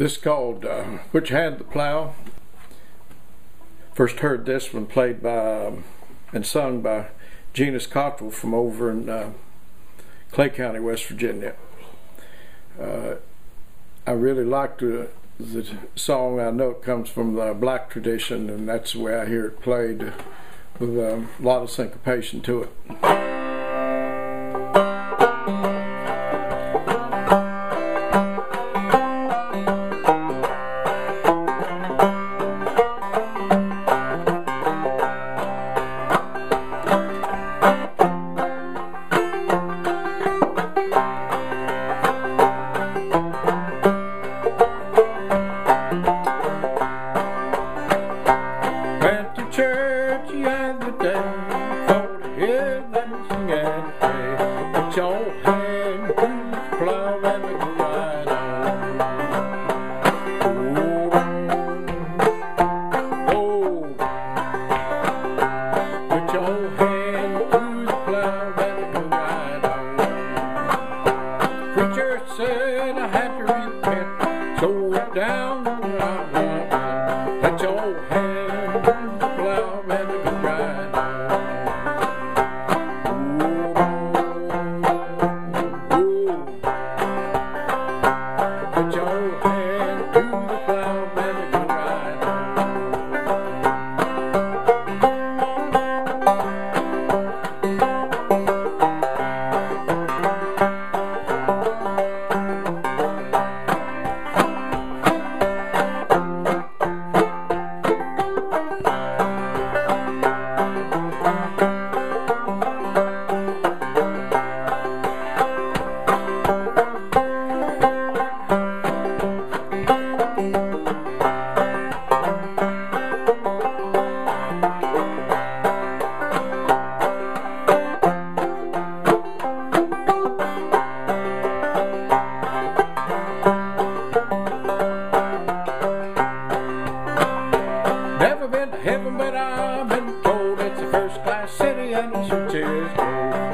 This called uh, Your Hand the Plow. First heard this one played by um, and sung by Jenes Cottrell from over in uh, Clay County, West Virginia. Uh, I really like the, the song. I know it comes from the black tradition, and that's the way I hear it played with um, a lot of syncopation to it. down.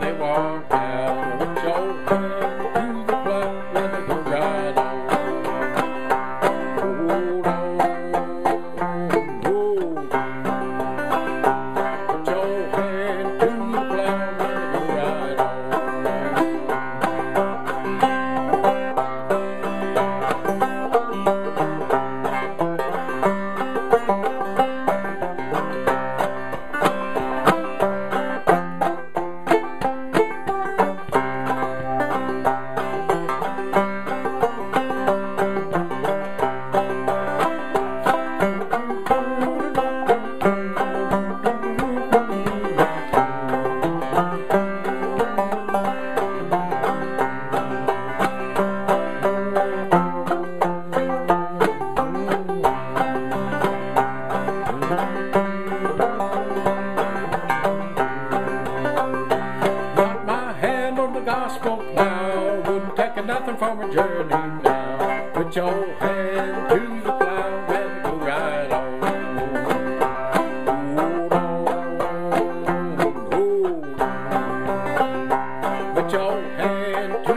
they were out of the gospel plow. Wouldn't take nothing from a journey now. Put your hand to the plow and go right on. Put your hand